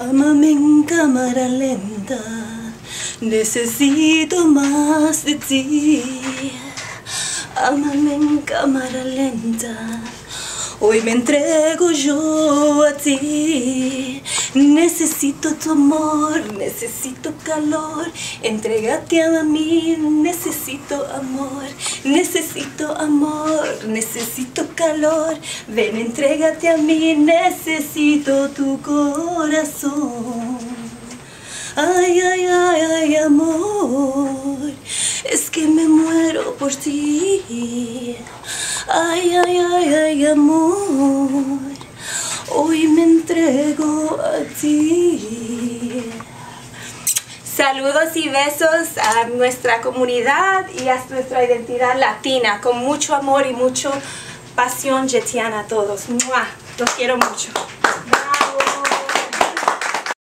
Amame en cámara lenta, necesito más de ti. Amame en cámara lenta, hoy me entrego yo a ti. Necesito tu amor, necesito calor, entrégate a mí, necesito amor, necesito amor, necesito calor, ven, entrégate a mí, necesito tu corazón. Ay, ay, ay, ay, amor, es que me muero por ti. Ay, ay, ay, ay, amor Saludos y besos a nuestra comunidad y a nuestra identidad latina, con mucho amor y mucho pasión jetiana a todos. Los quiero mucho.